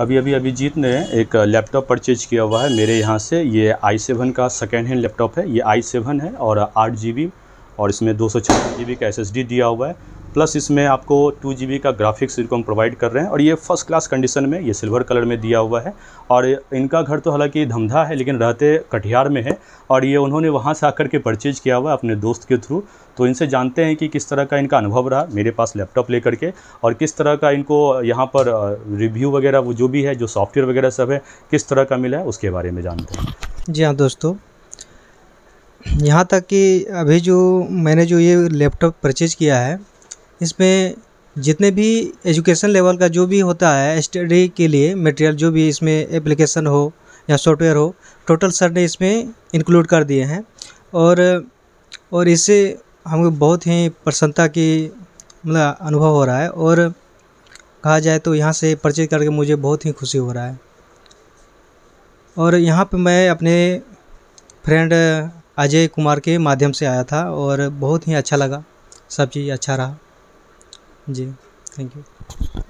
अभी अभी अभिजीत ने एक लैपटॉप परचेज किया हुआ है मेरे यहाँ से। ये आई सेवन का सेकेंड हैंड लैपटॉप है। ये आई सेवन है और आठ जी और इसमें दो सौ जी का SSD दिया हुआ है। प्लस इसमें आपको टू जीबी का ग्राफिक्स इनको हम प्रोवाइड कर रहे हैं और ये फ़र्स्ट क्लास कंडीशन में ये सिल्वर कलर में दिया हुआ है। और इनका घर तो हालाँकि धमधा है, लेकिन रहते कटिहार में है और ये उन्होंने वहाँ से आकर के परचेज किया हुआ है अपने दोस्त के थ्रू तो इनसे जानते हैं कि किस तरह का इनका अनुभव रहा मेरे पास लैपटॉप लेकर के और किस तरह का इनको यहाँ पर रिव्यू वगैरह वो जो भी है, जो सॉफ्टवेयर वगैरह सब है, किस तरह का मिला है, उसके बारे में जानते हैं। जी हाँ दोस्तों, यहाँ तक कि अभी जो मैंने जो ये लैपटॉप परचेज किया है इसमें जितने भी एजुकेशन लेवल का जो भी होता है, स्टडी के लिए मटेरियल जो भी इसमें एप्लीकेशन हो या सॉफ्टवेयर हो टोटल सर ने इसमें इंक्लूड कर दिए हैं। और और इससे हमको बहुत ही प्रसन्नता की मतलब अनुभव हो रहा है। और कहा जाए तो यहाँ से परचेज करके मुझे बहुत ही खुशी हो रहा है। और यहाँ पे मैं अपने फ्रेंड अजय कुमार के माध्यम से आया था और बहुत ही अच्छा लगा। सब चीज़ अच्छा रहा। जी थैंक यू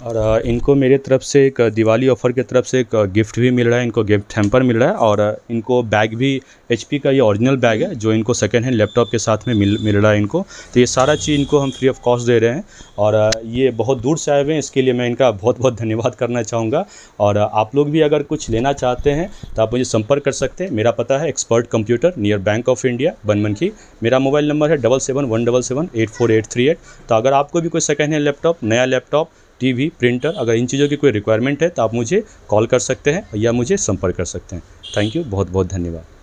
और इनको मेरे तरफ़ से एक दिवाली ऑफ़र के तरफ़ से एक गिफ्ट भी मिल रहा है, इनको गिफ्ट हैम्पर मिल रहा है और इनको बैग भी, एचपी का ये ओरिजिनल बैग है जो इनको सेकेंड हैंड लैपटॉप के साथ में मिल मिल रहा है इनको। तो ये सारा चीज़ इनको हम फ्री ऑफ़ कॉस्ट दे रहे हैं और ये बहुत दूर से आए हुए हैं, इसके लिए मैं इनका बहुत बहुत धन्यवाद करना चाहूँगा। और आप लोग भी अगर कुछ लेना चाहते हैं तो आप मुझे संपर्क कर सकते हैं। मेरा पता है expert computer near bank of India Banmankhi मेरा मोबाइल नंबर है double seven one double seven eight four eight three eight तो अगर आपको भी कोई सेकेंड हैंड लैपटॉप नया लैपटॉप टीवी, प्रिंटर, अगर इन चीज़ों की कोई रिक्वायरमेंट है तो आप मुझे कॉल कर सकते हैं या मुझे संपर्क कर सकते हैं। थैंक यू बहुत बहुत धन्यवाद।